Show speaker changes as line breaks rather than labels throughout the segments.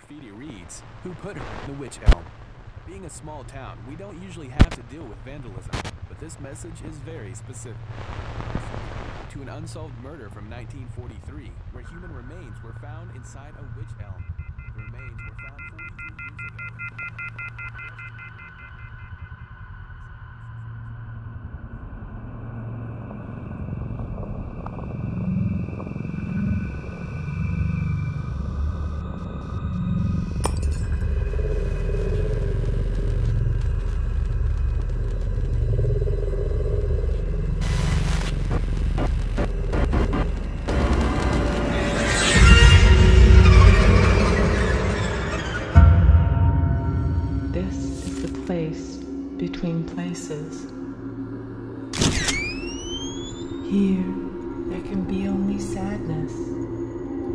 graffiti reads, Who put her in the Witch Elm? Being a small town, we don't usually have to deal with vandalism, but this message is very specific. To an unsolved murder from 1943, where human remains were found inside a witch elm.
Place between places. Here, there can be only sadness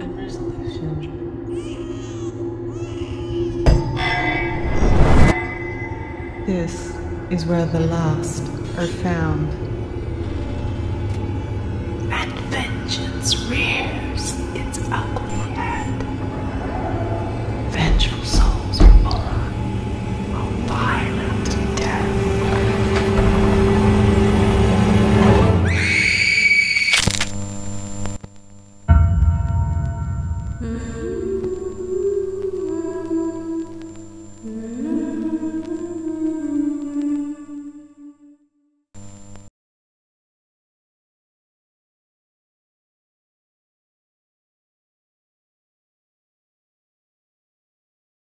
and resolution. This is where the lost are found.